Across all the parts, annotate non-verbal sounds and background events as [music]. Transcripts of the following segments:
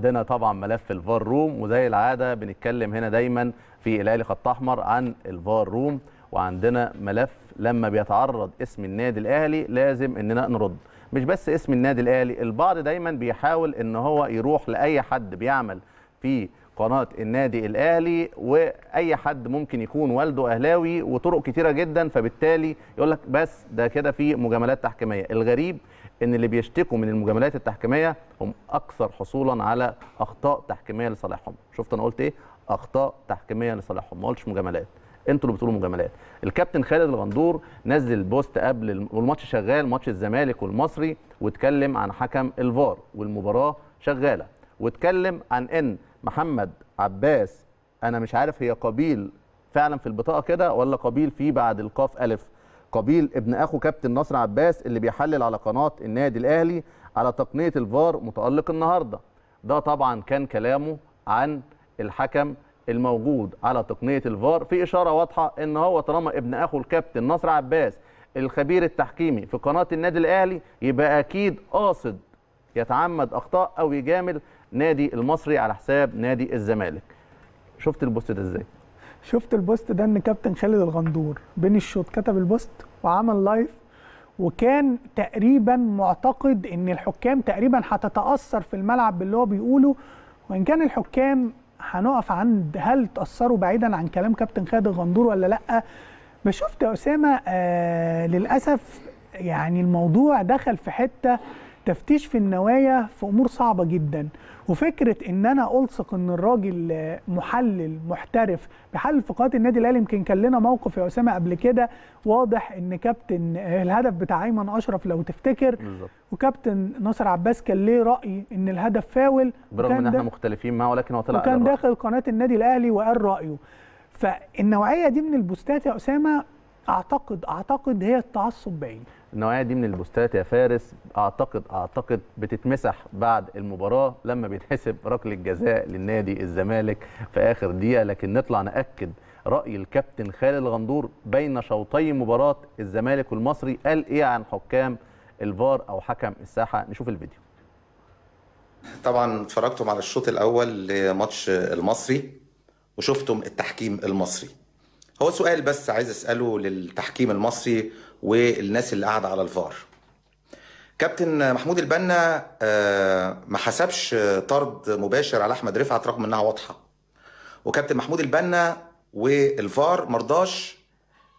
عندنا طبعا ملف الفار روم وزي العادة بنتكلم هنا دايما في الاهلي خط أحمر عن الفار روم وعندنا ملف لما بيتعرض اسم النادي الأهلي لازم إننا نرد. مش بس اسم النادي الأهلي البعض دايما بيحاول إن هو يروح لأي حد بيعمل في قناة النادي الأهلي وأي حد ممكن يكون والده أهلاوي وطرق كتيرة جدا فبالتالي يقول لك بس ده كده في مجاملات تحكيمية. الغريب إن اللي بيشتكوا من المجاملات التحكيمية هم أكثر حصولا على أخطاء تحكيمية لصالحهم. شفت أنا قلت إيه؟ أخطاء تحكيمية لصالحهم. ما قلتش مجاملات. أنتوا اللي بتقولوا مجاملات. الكابتن خالد الغندور نزل بوست قبل الم- والماتش شغال ماتش الزمالك والمصري واتكلم عن حكم الفار والمباراة شغالة. واتكلم عن إن محمد عباس أنا مش عارف هي قبيل فعلا في البطاقة كده ولا قبيل فيه بعد القاف ألف. قبيل ابن أخو كابتن نصر عباس اللي بيحلل على قناة النادي الأهلي على تقنية الفار متألق النهارده. ده طبعا كان كلامه عن الحكم الموجود على تقنية الفار في إشارة واضحة إن هو طالما ابن أخو الكابتن نصر عباس الخبير التحكيمي في قناة النادي الأهلي يبقى أكيد قاصد يتعمد أخطاء أو يجامل نادي المصري على حساب نادي الزمالك. شفت البوست ده إزاي؟ شفت ال post ده ان كابتن خالد الغندور بين الشوط كتب ال post وعمل live وكان تقريبا معتقد إن الحكام تقريبا هتتأثر في الملعب باللي هو بيقوله. وإن كان الحكام هنقف عند هل تأثروا بعيدا عن كلام كابتن خالد الغندور ولا لأ؟ بس شفت يا أسامة آه للأسف يعني الموضوع دخل في حتة تفتيش في النوايا في أمور صعبة جدا. وفكرة إن أنا ألصق إن الراجل محلل محترف بيحلل في قناه النادي الأهلي يمكن كان لنا موقف يا أسامة قبل كده واضح إن كابتن الهدف بتاع أيمن أشرف لو تفتكر بالظبط. وكابتن ناصر عباس كان ليه رأي إن الهدف فاول برغم إن إحنا مختلفين معاه ولكن هو طلع وكان. داخل قناة النادي الأهلي وقال رأيه. فالنوعية دي من البوستات يا أسامة أعتقد أعتقد هي التعصب باين النوعية دي من البوستات يا فارس اعتقد أعتقد بتتمسح بعد المباراة لما بيتحسب ركلة جزاء للنادي الزمالك في آخر دقيقة. لكن نطلع نأكد رأي الكابتن خالد الغندور بين شوطي مباراة الزمالك والمصري قال إيه عن حكام الفار أو حكم الساحة. نشوف الفيديو. طبعا اتفرجتم على الشوط الأول لماتش المصري وشفتم التحكيم المصري. هو سؤال بس عايز أسأله للتحكيم المصري. والناس اللي قاعدة على الفار. كابتن محمود البنا آه، ما حسبش طرد مباشر على أحمد رفعت رغم إنها واضحة. وكابتن محمود البنا والفار مرضاش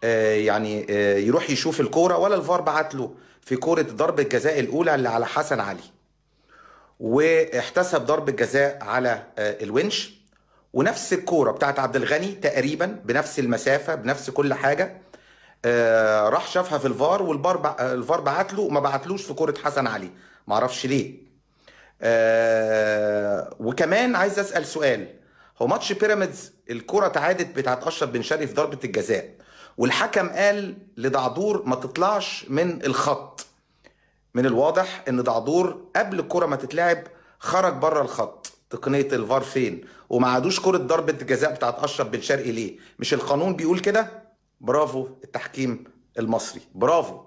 آه، يعني آه، يروح يشوف الكورة ولا الفار بعت له في كورة ضربة الجزاء الأولى اللي على حسن علي. واحتسب ضربة جزاء على الونش. ونفس الكورة بتاعت عبد الغني تقريبا بنفس المسافة بنفس كل حاجة. آه، راح شافها في الفار والفار الفار بعت له ما بعتلوش في كورة حسن علي. معرفش ليه. آه، وكمان عايز أسأل سؤال. هو ماتش بيراميدز الكرة تعادت بتاعت أشرف بن شرقي في ضربة الجزاء والحكم قال لدعدور ما تطلعش من الخط. من الواضح إن دعدور قبل الكرة ما تتلعب خرج بره الخط. تقنية الفار فين؟ وما عادوش كرة ضربة الجزاء بتاعت أشرف بن شرقي ليه؟ مش القانون بيقول كده؟ برافو التحكيم المصري برافو.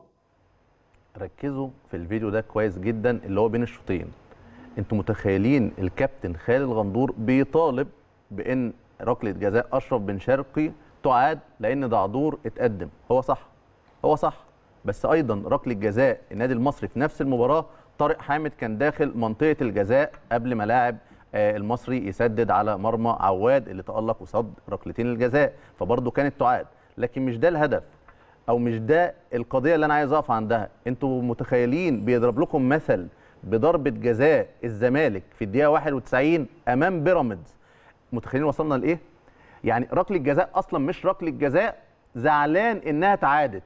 ركزوا في الفيديو ده كويس جدا اللي هو بين الشوطين. أنتوا متخيلين الكابتن خالد الغندور بيطالب بإن ركلة جزاء أشرف بن شرقي تعاد لأن دعدور اتقدم. هو صح هو صح. بس أيضا ركلة جزاء النادي المصري في نفس المباراة طارق حامد كان داخل منطقة الجزاء قبل ما لاعب آه، المصري يسدد على مرمى عواد اللي تألق وصد ركلتين الجزاء فبرضه كانت تعاد. لكن مش ده الهدف أو مش ده القضية اللي أنا عايز أقف عندها. أنتوا متخيلين بيضرب لكم مثل بضربة جزاء الزمالك في الدقيقة 91 أمام بيراميدز. متخيلين وصلنا لإيه؟ يعني ركلة جزاء أصلا مش ركلة جزاء زعلان إنها تعادت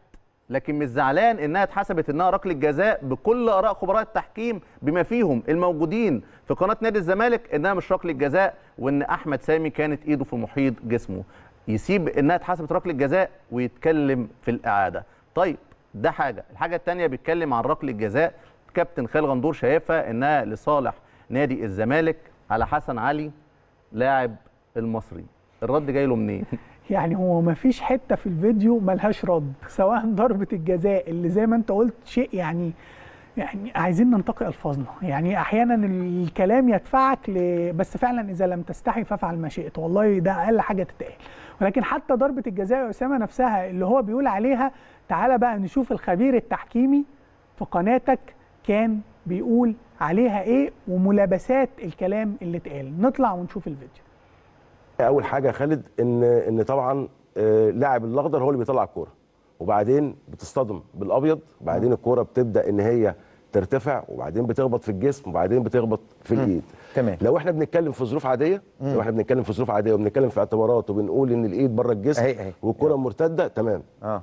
لكن مش زعلان إنها اتحسبت إنها ركلة جزاء بكل آراء خبراء التحكيم بما فيهم الموجودين في قناة نادي الزمالك إنها مش ركلة جزاء وإن أحمد سامي كانت إيده في محيط جسمه. يسيب إنها اتحسبت ركلة جزاء ويتكلم في الإعادة. طيب ده حاجة. الحاجة الثانية بيتكلم عن ركلة جزاء. كابتن خالد غندور شايفها إنها لصالح نادي الزمالك على حسن علي لاعب المصري. الرد جاي له منين؟ [laughs] يعني هو ما فيش حتة في الفيديو ملهاش رد سواء ضربة الجزاء اللي زي ما أنت قلت شيء يعني يعني عايزين ننتقي ألفاظنا. يعني أحيانا الكلام يدفعك ل... بس فعلا إذا لم تستحي فافعل ما شئت. والله ده أقل حاجة تتقال. ولكن حتى ضربة الجزاء يا اسامه نفسها اللي هو بيقول عليها تعالى بقى نشوف الخبير التحكيمي في قناتك كان بيقول عليها إيه وملابسات الكلام اللي اتقال. نطلع ونشوف الفيديو. أول حاجة خالد إن إن طبعا آه، لاعب الأخضر هو اللي بيطلع الكورة. وبعدين بتصطدم بالأبيض وبعدين الكورة بتبدأ إن هي ترتفع وبعدين بتخبط في الجسم وبعدين بتخبط في الإيد. تمام. لو إحنا بنتكلم في ظروف عادية لو إحنا بنتكلم في ظروف عادية وبنتكلم في اعتبارات وبنقول إن الإيد بره الجسم. والكورة مرتدة تمام. آه.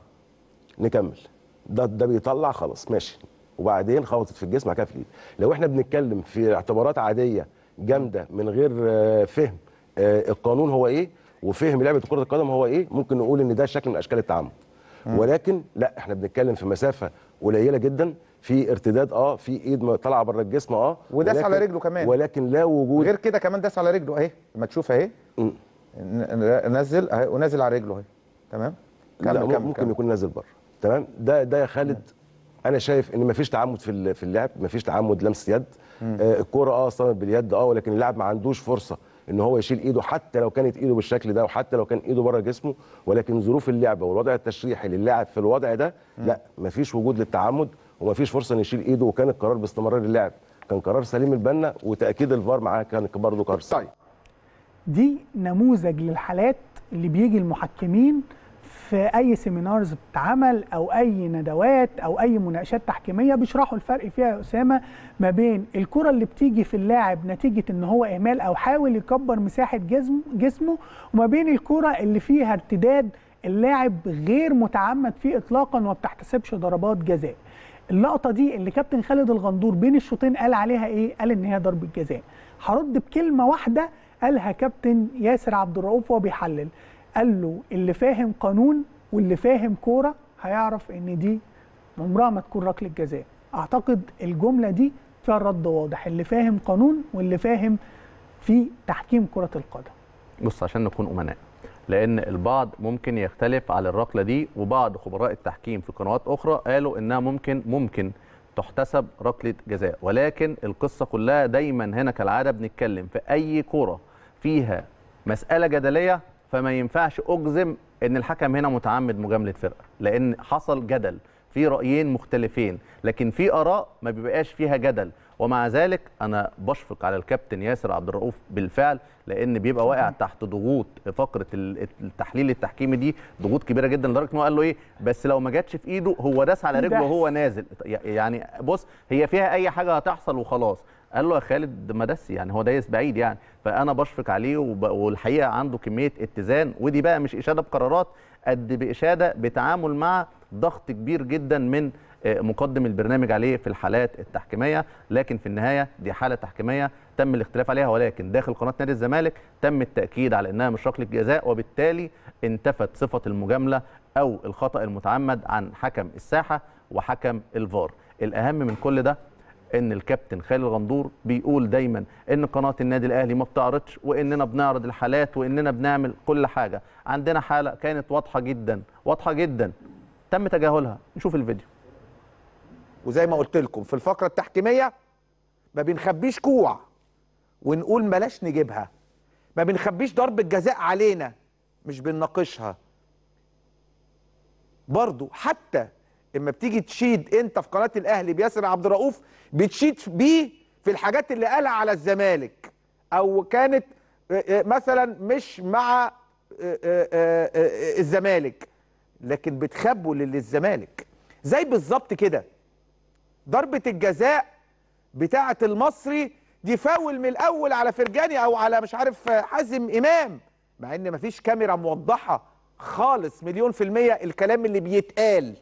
نكمل. ده ده بيطلع خلاص ماشي. وبعدين خبطت في الجسم بعد كده في الإيد. لو إحنا بنتكلم في اعتبارات عادية جامدة من غير آه، فهم آه، القانون هو إيه وفهم لعبة كرة القدم هو إيه ممكن نقول إن ده شكل من أشكال التعمد ولكن لا إحنا بنتكلم في مسافة قليلة جدا في ارتداد آه في إيد ما طالعه بره الجسم آه وداس على رجله كمان. ولكن لا وجود غير كده كمان داس على رجله اهي لما تشوف اهي. نزل اهي ونازل على رجله اهي. تمام؟ لا ممكن يكون نازل بره. تمام؟ ده ده يا خالد أنا شايف إن مفيش تعمد في في اللعب مفيش تعمد لمس يد. آه الكورة آه صامت باليد آه ولكن اللاعب ما عندوش فرصة إن هو يشيل إيده حتى لو كانت إيده بالشكل ده وحتى لو كان إيده بره جسمه ولكن ظروف اللعبة والوضع التشريحي للاعب في الوضع ده لا مفيش وجود للتعمد ومفيش فرصة ان يشيل إيده. وكان القرار باستمرار اللاعب كان قرار سليم البنا وتأكيد الفار معاه كان برضه قرار سليم. طيب. دي نموذج للحالات اللي بيجي المحكمين في أي seminars بتتعمل أو أي ندوات أو أي مناقشات تحكيمية بيشرحوا الفرق فيها يا أسامة ما بين الكرة اللي بتيجي في اللاعب نتيجة إن هو إهمال أو حاول يكبر مساحة جسم جسمه وما بين الكرة اللي فيها ارتداد اللاعب غير متعمد فيه اطلاقا وما بتحتسبش ضربات جزاء. اللقطة دي اللي كابتن خالد الغندور بين الشوطين قال عليها إيه؟ قال إن هي ضربة جزاء. هرد بكلمة واحدة قالها كابتن ياسر عبد الرؤوف وهو بيحلل. قال له اللي فاهم قانون واللي فاهم كورة هيعرف إن دي عمرها ما تكون ركلة جزاء. أعتقد الجملة دي فيها الرد واضح اللي فاهم قانون واللي فاهم في تحكيم كرة القدم. بص عشان نكون أمناء لأن البعض ممكن يختلف على الركلة دي وبعض خبراء التحكيم في قنوات أخرى قالوا إنها ممكن ممكن تحتسب ركلة جزاء. ولكن القصة كلها دايما هنا كالعادة بنتكلم في أي كره فيها مسألة جدلية فما ينفعش أجزم إن الحكم هنا متعمد مجاملة فرقة لأن حصل جدل في رأيين مختلفين لكن في آراء ما بيبقاش فيها جدل. ومع ذلك أنا بشفق على الكابتن ياسر عبد الرؤوف بالفعل لأن بيبقى واقع تحت ضغوط. فقرة ال- التحليل التحكيمي دي ضغوط كبيرة جدا لدرجة إن هو قال له إيه؟ بس لو ما جاتش في إيده هو داس على رجله. وهو نازل. يعني بص هي فيها أي حاجة هتحصل وخلاص. قال له يا خالد ما دس يعني هو دايس بعيد يعني. فأنا بشفق عليه. والحقيقة عنده كمية اتزان. ودي بقى مش إشادة بقرارات قد باشاده بتعامل مع ضغط كبير جدا من آه، مقدم البرنامج عليه في الحالات التحكيمية. لكن في النهاية دي حالة تحكيمية تم الاختلاف عليها ولكن داخل قناة نادي الزمالك تم التأكيد على إنها مش ركله جزاء وبالتالي انتفت صفة المجاملة أو الخطأ المتعمد عن حكم الساحة وحكم الفار. الأهم من كل ده إن الكابتن خالد غندور بيقول دايما إن قناة النادي الأهلي ما بتعرضش وإننا بنعرض الحالات وإننا بنعمل كل حاجة. عندنا حالة كانت واضحة جدا واضحة جدا. تم تجاهلها. نشوف الفيديو. وزي ما قلت لكم في الفقرة التحكيمية ما بنخبيش كوع ونقول بلاش نجيبها. ما بنخبيش ضربة جزاء علينا مش بنناقشها. برضو حتى اما بتيجي تشيد انت في قناة الأهلي بياسر عبد الرؤوف بتشيد بيه في الحاجات اللي قالها على الزمالك. أو كانت آه، آه، مثلا مش مع آه، الزمالك لكن بتخبوا للزمالك. زي بالظبط كده. ضربة الجزاء بتاعة المصري دي فاول من الأول على فرجاني أو على مش عارف حازم إمام مع إن مفيش كاميرا موضحة خالص مليون في المية الكلام اللي بيتقال.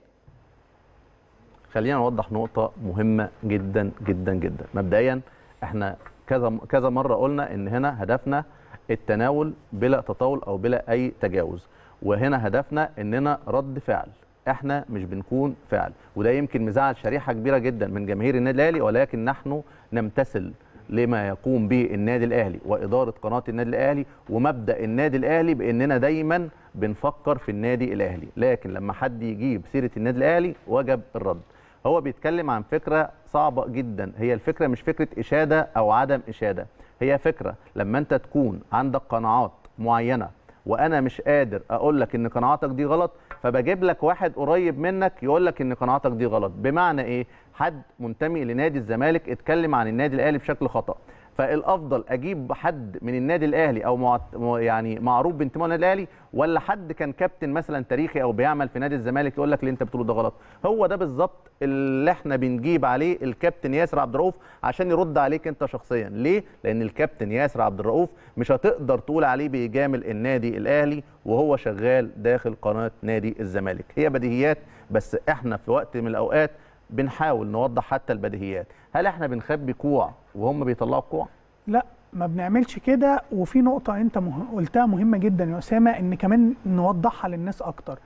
خلينا نوضح نقطة مهمة جدا جدا جدا. مبدئيا إحنا كذا كذا مرة قلنا إن هنا هدفنا التناول بلا تطاول أو بلا أي تجاوز. وهنا هدفنا إننا رد فعل. إحنا مش بنكون فعل. وده يمكن مزعل شريحة كبيرة جدا من جماهير النادي الأهلي ولكن نحن نمتثل لما يقوم به النادي الأهلي وإدارة قناة النادي الأهلي ومبدأ النادي الأهلي بإننا دايما بنفكر في النادي الأهلي. لكن لما حد يجيب سيرة النادي الأهلي وجب الرد. هو بيتكلم عن فكرة صعبة جدا. هي الفكرة مش فكرة إشادة أو عدم إشادة. هي فكرة لما أنت تكون عندك قناعات معينة وأنا مش قادر أقول لك إن قناعاتك دي غلط فبجيب لك واحد قريب منك يقول لك إن قناعاتك دي غلط. بمعنى إيه؟ حد منتمي لنادي الزمالك اتكلم عن النادي الأهلي بشكل خطأ. فالأفضل أجيب حد من النادي الأهلي أو. يعني معروف بانتمائه للنادي الأهلي ولا حد كان كابتن مثلا تاريخي أو بيعمل في نادي الزمالك يقول لك اللي أنت بتقوله ده غلط. هو ده بالظبط اللي إحنا بنجيب عليه الكابتن ياسر عبد الرؤوف عشان يرد عليك أنت شخصيا. ليه؟ لأن الكابتن ياسر عبد الرؤوف مش هتقدر تقول عليه بيجامل النادي الأهلي وهو شغال داخل قناة نادي الزمالك. هي بديهيات بس إحنا في وقت من الأوقات بنحاول نوضح حتى البديهيات. هل إحنا بنخبي كوع وهم بيطلعوا كوع لا ما بنعملش كده وفي نقطة أنت مه... قلتها مهمة جدا يا أسامة إن كمان نوضحها للناس أكتر.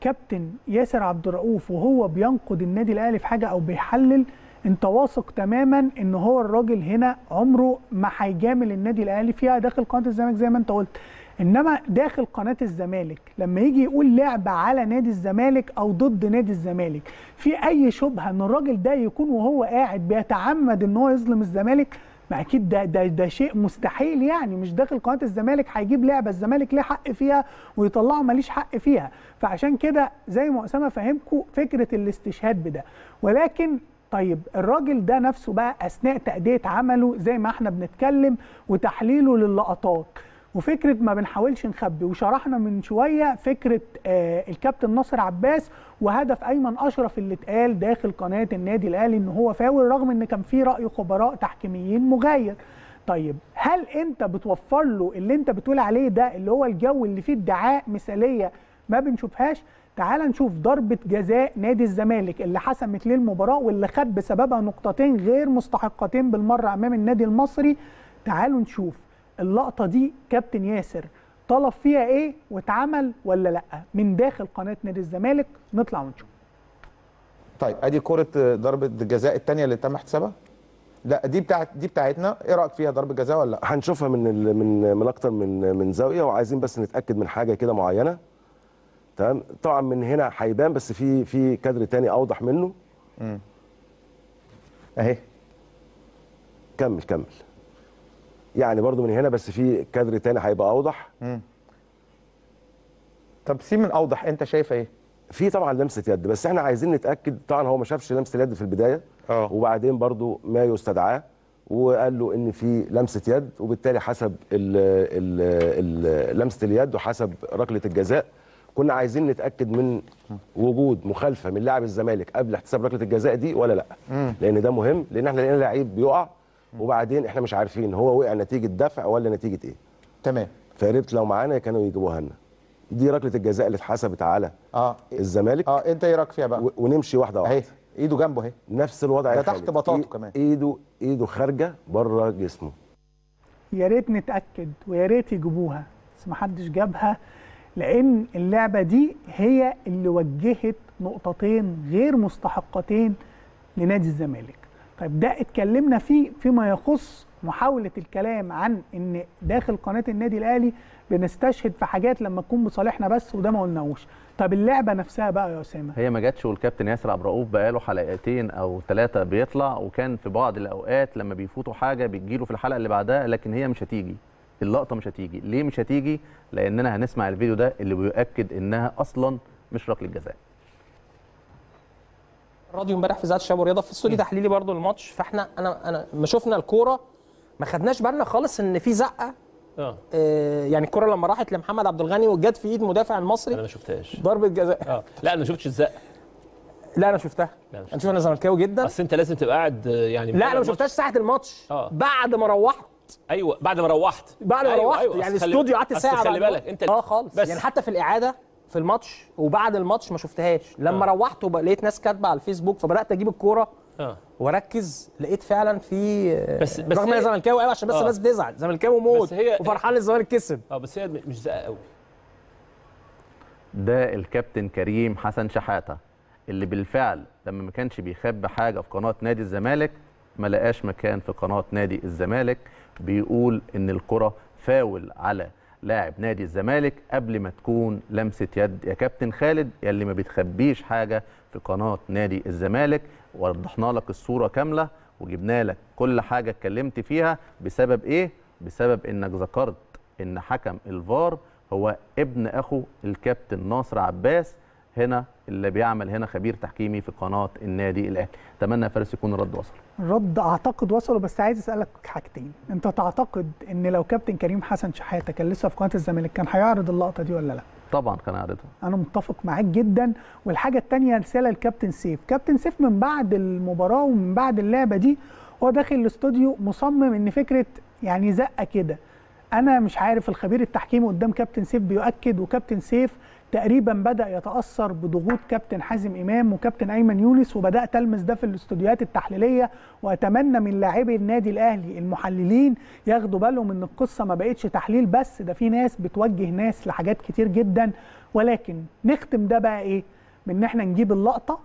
كابتن ياسر عبد الرؤوف وهو بينقد النادي الأهلي في حاجة أو بيحلل أنت واثق تماما إن هو الراجل هنا عمره ما هيجامل النادي الأهلي فيها داخل قناة الزمالك زي ما أنت قلت. إنما داخل قناة الزمالك لما يجي يقول لعبه على نادي الزمالك أو ضد نادي الزمالك في أي شبهة إن الراجل ده يكون وهو قاعد بيتعمد إن هو يظلم الزمالك؟ ما أكيد ده ده ده شيء مستحيل يعني مش داخل قناة الزمالك هيجيب لعبة الزمالك ليه حق فيها ويطلعه ماليش حق فيها. فعشان كده زي ما أسامة فهمكم فكرة الاستشهاد بده. ولكن طيب الراجل ده نفسه بقى أثناء تأدية عمله زي ما إحنا بنتكلم وتحليله للقطات وفكرة ما بنحاولش نخبي وشرحنا من شوية فكرة آه الكابتن ناصر عباس وهدف أيمن أشرف اللي اتقال داخل قناة النادي الأهلي إن هو فاول رغم إن كان في رأي خبراء تحكيميين مغاير. طيب هل أنت بتوفر له اللي أنت بتقول عليه ده اللي هو الجو اللي فيه ادعاء مثالية ما بنشوفهاش؟ تعال نشوف ضربة جزاء نادي الزمالك اللي حسمت ليه المباراة واللي خد بسببها نقطتين غير مستحقتين بالمرة أمام النادي المصري. تعالوا نشوف. اللقطة دي كابتن ياسر طلب فيها إيه واتعمل ولا لأ؟ من داخل قناة نادي الزمالك نطلع ونشوف. طيب أدي كرة ضربة الجزاء الثانية اللي تم احتسابها؟ لأ دي بتاعت دي بتاعتنا. إيه رأيك فيها ضربة جزاء ولا لأ؟ هنشوفها من ال- من من أكتر من من زاوية وعايزين بس نتأكد من حاجة كده معينة. تمام؟ طبعا من هنا هيبان بس في في كادر تاني أوضح منه. أهي. كمل كمل. يعني برضو من هنا بس في كادر تاني هيبقى أوضح. طب سي من أوضح أنت شايف إيه؟ في طبعا لمسة يد بس إحنا عايزين نتأكد. طبعا هو ما شافش لمسة اليد في البداية آه. وبعدين برضو ما يستدعاه وقال له إن في لمسة يد وبالتالي حسب ال ال ال لمسة اليد وحسب ركلة الجزاء كنا عايزين نتأكد من وجود مخالفة من لاعب الزمالك قبل احتساب ركلة الجزاء دي ولا لأ. لأن ده مهم لأن إحنا لقينا لعيب بيقع وبعدين إحنا مش عارفين هو وقع نتيجة دفع ولا نتيجة إيه. تمام. فيا ريت لو معانا كانوا يجيبوها لنا. دي ركلة الجزاء اللي اتحسبت على آه. الزمالك. آه أنت إيه رأيك فيها بقى؟ ونمشي واحدة واحدة. أهي إيده جنبه أهي. نفس الوضع ده تحت. بطاطه كمان. إيده إيده خارجة بره جسمه. يا ريت نتأكد ويا ريت يجيبوها بس ما حدش جابها لأن اللعبة دي هي اللي وجهت نقطتين غير مستحقتين لنادي الزمالك. طيب ده اتكلمنا فيه فيما يخص محاولة الكلام عن إن داخل قناة النادي الأهلي بنستشهد في حاجات لما تكون بصالحنا بس وده ما قلناهوش. طب اللعبة نفسها بقى يا أسامة؟ هي ما جاتش والكابتن ياسر عبد الرؤوف بقاله حلقتين أو ثلاثة بيطلع وكان في بعض الأوقات لما بيفوتوا حاجة بتجيله في الحلقة اللي بعدها لكن هي مش هتيجي. اللقطة مش هتيجي. ليه مش هتيجي؟ لأننا هنسمع الفيديو ده اللي بيؤكد إنها أصلا مش ركله جزاء الراديو امبارح في اذاعه الشباب والرياضة في استوديو تحليلي برضو للماتش فاحنا أنا أنا ما شفنا الكورة ما خدناش بالنا خالص إن في زقة. آه. آه يعني الكورة لما راحت لمحمد عبد الغني وجت في إيد مدافع أنا المصري ما شفتهاش. ضربة جزاء. آه. لا أنا ما شفتش الزق لا أنا شفتها. لا، أنا شوف أنا زملكاوي جدا. أصل أنت لازم تبقى قاعد آه، يعني لا أنا ما. شفتهاش ساعة الماتش. آه. بعد ما روحت. أيوه بعد ما روحت. بعد ما أيوة روحت. أيوة. يعني استوديو قعدت ساعة خلي بالك أنت آه خالص. بس يعني حتى في الإعادة في الماتش وبعد الماتش ما شفتهاش. لما روحت وبقى لقيت ناس كاتبة على الفيسبوك فبدأت أجيب الكورة آه. وأركز لقيت فعلا في بس- بس رغم إن أنا زملكاوي قوي عشان بس آه. الناس بتزعل. زملكاوي موت وفرحان الزمالك كسب. آه بس هي مش زق قوي. ده الكابتن كريم حسن شحاتة اللي بالفعل لما ما كانش بيخبي حاجة في قناة نادي الزمالك ما لقاش مكان في قناة نادي الزمالك. بيقول إن الكرة فاول على لاعب نادي الزمالك قبل ما تكون لمسة يد يا كابتن خالد يلي ما بتخبيش حاجة في قناة نادي الزمالك. وضحنا لك الصورة كاملة وجبنا لك كل حاجة اتكلمت فيها. بسبب إيه؟ بسبب إنك ذكرت إن حكم الفار هو ابن أخو الكابتن ناصر عباس. هنا اللي بيعمل هنا خبير تحكيمي في قناة النادي الأهلي. أتمنى يا فارس يكون الرد وصل. الرد أعتقد وصلوا بس عايز أسألك حاجتين. أنت تعتقد إن لو كابتن كريم حسن شحاته كان لسه في قناة الزمالك كان هيعرض اللقطة دي ولا لأ؟ طبعا كان عارضها أنا متفق معاك جدا. والحاجة الثانية رسالة لكابتن سيف. كابتن سيف من بعد المباراة ومن بعد اللعبة دي هو داخل الاستوديو مصمم إن فكرة يعني زقة كده. أنا مش عارف الخبير التحكيمي قدام كابتن سيف بيؤكد وكابتن سيف تقريبا بدأ يتأثر بضغوط كابتن حازم إمام وكابتن أيمن يونس وبدات المس ده في الاستوديوهات التحليلية. وأتمنى من لاعبي النادي الأهلي المحللين ياخدوا بالهم إن القصة ما بقتش تحليل بس ده في ناس بتوجه ناس لحاجات كتير جدا. ولكن نختم ده بقى إيه؟ بإن إحنا نجيب اللقطة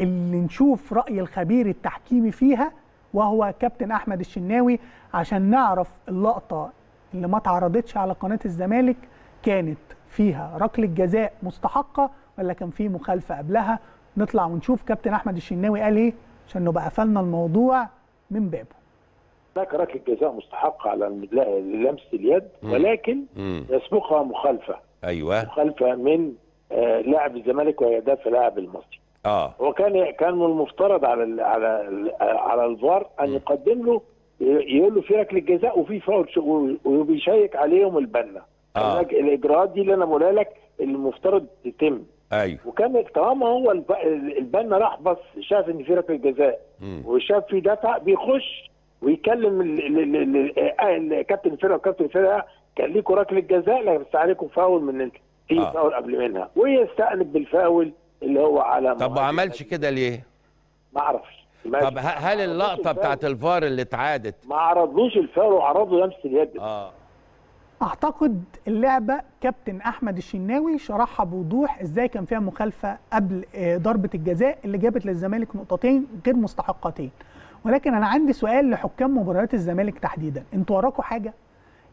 اللي نشوف رأي الخبير التحكيمي فيها وهو كابتن أحمد الشناوي عشان نعرف اللقطة اللي ما اتعرضتش على قناة الزمالك كانت فيها ركلة جزاء مستحقة ولا كان في مخالفة قبلها. نطلع ونشوف كابتن أحمد الشناوي قال إيه عشان نبقى قفلنا الموضوع من بابه. هناك ركلة جزاء مستحقة على لمس اليد ولكن. يسبقها مخالفة. أيوه. مخالفة من آه، لاعب الزمالك ويدافع لاعب المصري. آه. هو كان كان من المفترض على ال على ال على الفار أن يقدم له يقول له في ركلة جزاء وفي فاول وبيشيك عليهم البنا. آه. الإجراءات دي اللي أنا بقولها لك المفترض تتم. أيوه. وكان طالما هو الب- البنا راح بس شاف إن في ركله جزاء. وشاف في دفع بيخش ويكلم آه، الكابتن الفرقه وكابتن الفرقه كان ليكوا ركله جزاء لا بس عليكم فاول من إنت. في آه. فاول قبل منها. ويستأنف بالفاول اللي هو على طب ما عملش كده ليه؟ ما أعرفش طب هل اللقطة بتاعت الفار اللي اتعادت؟ ما عرضلوش الفاول وعرضوا لمسه اليد. آه. أعتقد اللعبة كابتن أحمد الشناوي شرحها بوضوح إزاي كان فيها مخالفة قبل آه، ضربة الجزاء اللي جابت للزمالك نقطتين غير مستحقتين. ولكن أنا عندي سؤال لحكام مباريات الزمالك تحديدا. أنتوا وراكوا حاجة؟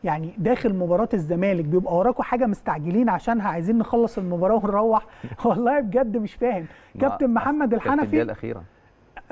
يعني داخل مباراة الزمالك بيبقى وراكوا حاجة مستعجلين عشانها عايزين نخلص المباراة ونروح؟ [laughs] والله بجد مش فاهم. كابتن محمد كانت في الدقيقة الحنفي الأخيرة.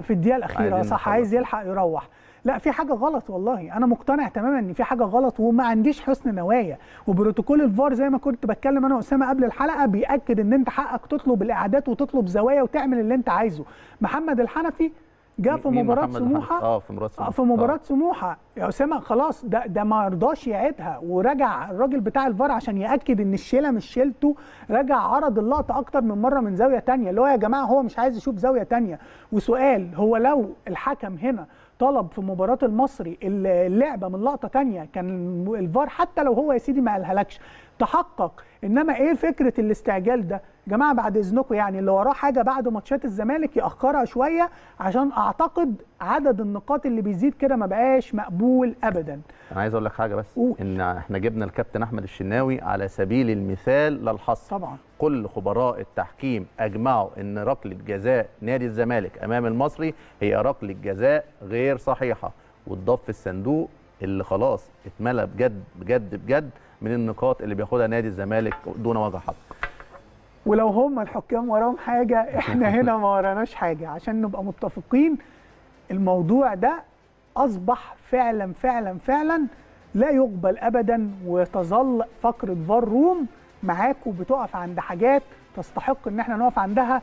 في الدقيقة الأخيرة صح. عايز يلحق يروح. لا في حاجة غلط والله. أنا مقتنع تماما إن في حاجة غلط وما عنديش حسن نوايا. وبروتوكول الفار زي ما كنت بتكلم أنا وأسامة قبل الحلقة بيأكد إن أنت حقك تطلب الإعادات وتطلب زوايا وتعمل اللي أنت عايزه. محمد الحنفي جاء في الحنفي؟ سموحة؟ آه في مباراة آه، سموحة. في مباراه سموحة. يا أسامة خلاص ده ده ما رضاش يعيدها. ورجع الراجل بتاع الفار عشان يأكد إن الشيلة مش شيلته رجع عرض اللقطة أكتر من مرة من زاوية تانية. اللي هو يا جماعة هو مش عايز يشوف زاوية تانية. وسؤال هو لو الحكم هنا طلب في مباراة المصري اللعبة من لقطة تانية كان الفار حتى لو هو يا سيدي ما قالهالكش تحقق إنما إيه فكرة الاستعجال ده؟ يا جماعة بعد إذنكم يعني اللي وراه حاجة بعد ماتشات الزمالك يأخرها شوية عشان أعتقد عدد النقاط اللي بيزيد كده ما بقاش مقبول ابدا. أنا عايز أقول لك حاجة بس قول. إن إحنا جبنا الكابتن أحمد الشناوي على سبيل المثال للحصر. طبعا. كل خبراء التحكيم أجمعوا إن ركلة جزاء نادي الزمالك أمام المصري هي ركلة جزاء غير صحيحة. واتضاف في الصندوق اللي خلاص اتملى بجد بجد بجد من النقاط اللي بياخدها نادي الزمالك دون وجه حق. ولو هم الحكام وراهم حاجة [laughs] إحنا هنا ما وراناش حاجة. عشان نبقى متفقين الموضوع ده أصبح فعلا فعلا فعلا لا يقبل ابدا وتظل فقرة فار روم معاك وبتقف عند حاجات تستحق إن إحنا نقف عندها.